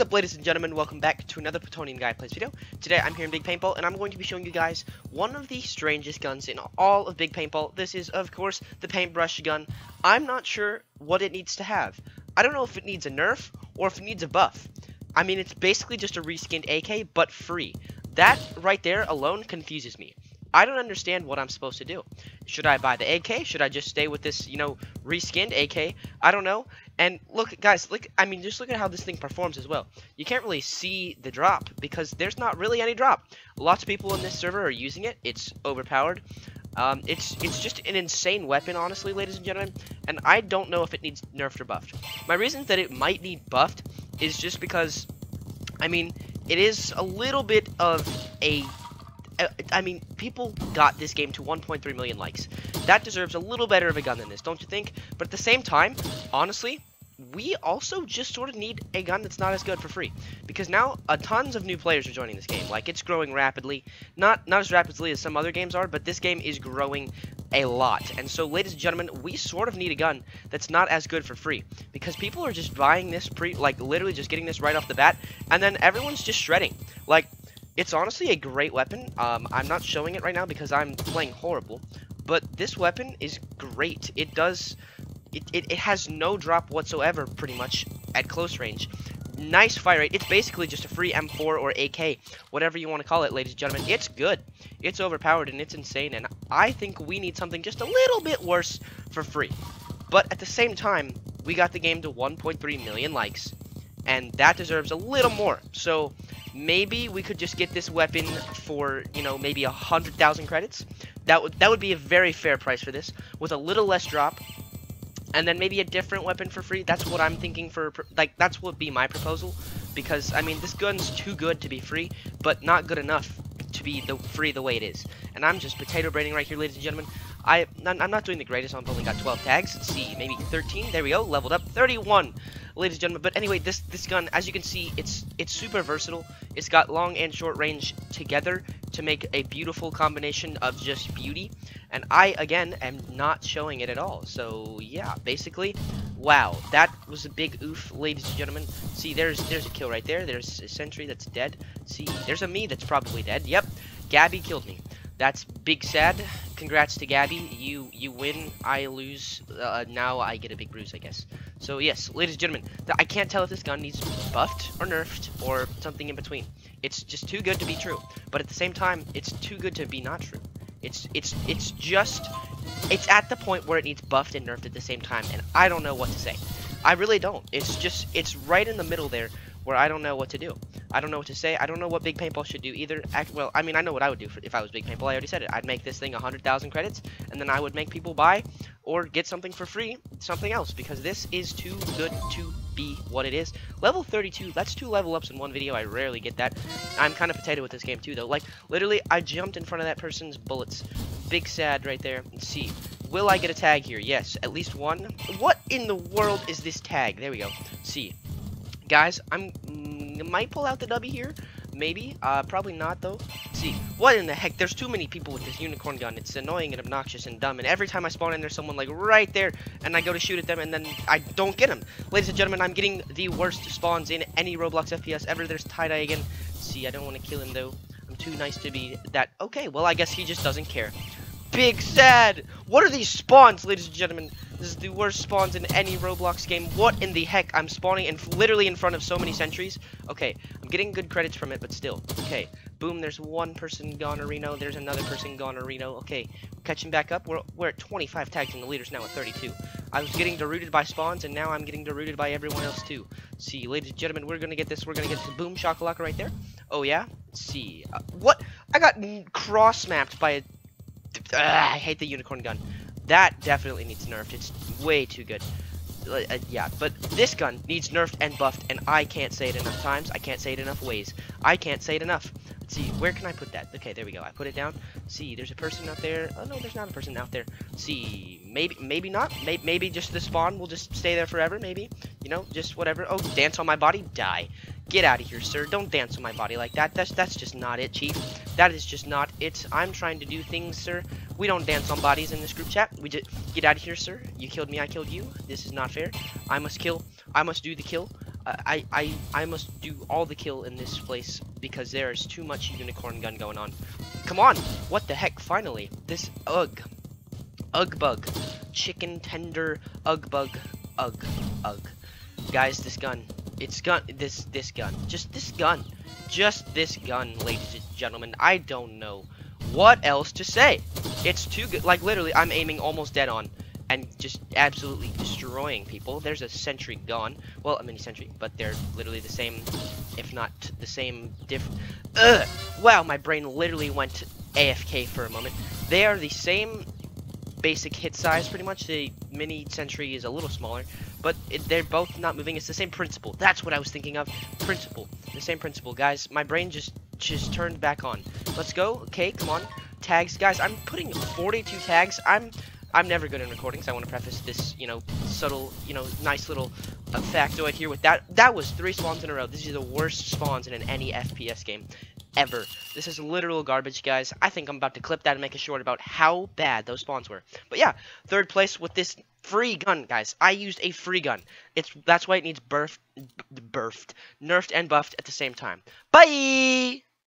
What's up ladies and gentlemen, welcome back to another Plutonium Guy Plays video. Today I'm here in Big Paintball and I'm going to be showing you guys one of the strangest guns in all of Big Paintball. This is of course the paintbrush gun. I'm not sure what it needs to have. I don't know if it needs a nerf or if it needs a buff. I mean it's basically just a reskinned AK but free. That right there alone confuses me. I don't understand what I'm supposed to do. Should I buy the AK? Should I just stay with this, you know, reskinned AK? I don't know. And look, guys, look, I mean, just look at how this thing performs as well. You can't really see the drop because there's not really any drop. Lots of people in this server are using it. It's overpowered. Um, it's it's just an insane weapon, honestly, ladies and gentlemen. And I don't know if it needs nerfed or buffed. My reason that it might need buffed is just because, I mean, it is a little bit of a I mean, people got this game to 1.3 million likes. That deserves a little better of a gun than this, don't you think? But at the same time, honestly, we also just sort of need a gun that's not as good for free. Because now, a tons of new players are joining this game. Like, it's growing rapidly. Not, not as rapidly as some other games are, but this game is growing a lot. And so, ladies and gentlemen, we sort of need a gun that's not as good for free. Because people are just buying this pre, like, literally just getting this right off the bat. And then everyone's just shredding. Like, it's honestly a great weapon. Um, I'm not showing it right now because I'm playing horrible. But this weapon is great. It does... It, it, it has no drop whatsoever, pretty much, at close range. Nice fire rate. It's basically just a free M4 or AK, whatever you want to call it, ladies and gentlemen. It's good. It's overpowered and it's insane, and I think we need something just a little bit worse for free. But at the same time, we got the game to 1.3 million likes, and that deserves a little more. So maybe we could just get this weapon for, you know, maybe a hundred thousand credits. That would that would be a very fair price for this, with a little less drop, and then maybe a different weapon for free. That's what I'm thinking for, like, that's what would be my proposal, because I mean this gun's too good to be free, but not good enough to be the free the way it is. And I'm just potato braining right here, ladies and gentlemen. I, I'm not doing the greatest. I've only got 12 tags. Let's see, maybe 13. There we go. Leveled up. 31 ladies and gentlemen. But anyway, this this gun, as you can see, it's it's super versatile. It's got long and short range together to make a beautiful combination of just beauty. And I, again, am not showing it at all. So, yeah, basically, wow. That was a big oof, ladies and gentlemen. See, there's there's a kill right there. There's a sentry that's dead. See, there's a me that's probably dead. Yep, Gabby killed me. That's big sad. Congrats to Gabby. You you win. I lose. Uh, now I get a big bruise, I guess. So yes, ladies and gentlemen, I can't tell if this gun needs buffed or nerfed or something in between. It's just too good to be true. But at the same time, it's too good to be not true. It's it's it's just it's at the point where it needs buffed and nerfed at the same time, and I don't know what to say. I really don't. It's just it's right in the middle there where I don't know what to do. I don't know what to say. I don't know what Big Paintball should do either. Well, I mean, I know what I would do for, if I was Big Paintball. I already said it. I'd make this thing 100,000 credits, and then I would make people buy or get something for free, something else, because this is too good to be what it is. Level 32, that's two level ups in one video. I rarely get that. I'm kind of potato with this game, too, though. Like, literally, I jumped in front of that person's bullets. Big sad right there. Let's see. Will I get a tag here? Yes, at least one. What in the world is this tag? There we go. See. Guys, I'm might pull out the W here. Maybe. Uh, probably not, though. See. What in the heck? There's too many people with this unicorn gun. It's annoying and obnoxious and dumb. And every time I spawn in, there's someone, like, right there. And I go to shoot at them, and then I don't get them. Ladies and gentlemen, I'm getting the worst spawns in any Roblox FPS ever. There's tie-dye again. See, I don't want to kill him, though. I'm too nice to be that. Okay, well, I guess he just doesn't care. Big sad. What are these spawns, ladies and gentlemen? This is the worst spawns in any Roblox game. What in the heck? I'm spawning in literally in front of so many sentries. Okay, I'm getting good credits from it, but still. Okay, boom, there's one person gone Reno. There's another person gone Reno. Okay, catching back up. We're, we're at 25 tags and the leader's now at 32. I was getting derooted by spawns, and now I'm getting derooted by everyone else too. See, ladies and gentlemen, we're gonna get this. We're gonna get the boom shakalaka right there. Oh yeah. See. Uh, what? I got cross-mapped by a. I hate the unicorn gun. That definitely needs nerfed. It's way too good. Uh, yeah, but this gun needs nerfed and buffed, and I can't say it enough times. I can't say it enough ways. I can't say it enough. Let's see, where can I put that? Okay, there we go. I put it down. See, there's a person out there. Oh, no, there's not a person out there. see, maybe maybe not. Maybe, maybe just the spawn will just stay there forever, maybe. You know, just whatever. Oh, dance on my body? Die. Get out of here, sir. Don't dance on my body like that. That's that's just not it, Chief. That is just not it. I'm trying to do things, sir. We don't dance on bodies in this group chat. We just get out of here, sir. You killed me, I killed you. This is not fair. I must kill. I must do the kill. Uh, I, I, I must do all the kill in this place because there is too much unicorn gun going on. Come on! What the heck, finally? This ugh. Ugh bug. Chicken tender ugh bug. Ugh. Ugh. Guys, this gun. It's gun this this gun. Just this gun. Just this gun, ladies and gentlemen. I don't know what else to say. It's too good. Like, literally, I'm aiming almost dead on and just absolutely destroying people. There's a sentry gone. Well, a mini sentry, but they're literally the same, if not the same diff. Ugh! Wow, my brain literally went AFK for a moment. They are the same basic hit size, pretty much. The mini sentry is a little smaller, but it, they're both not moving. It's the same principle. That's what I was thinking of. Principle. The same principle, guys. My brain just just turned back on. Let's go. Okay, come on. Tags, guys. I'm putting 42 tags. I'm I'm never good in recordings. I want to preface this, you know, subtle, you know, nice little uh, factoid here with that. That was three spawns in a row. This is the worst spawns in any FPS game ever. This is literal garbage, guys. I think I'm about to clip that and make a short about how bad those spawns were. But yeah, third place with this free gun, guys. I used a free gun. It's That's why it needs birthed, birthed, nerfed, and buffed at the same time. Bye!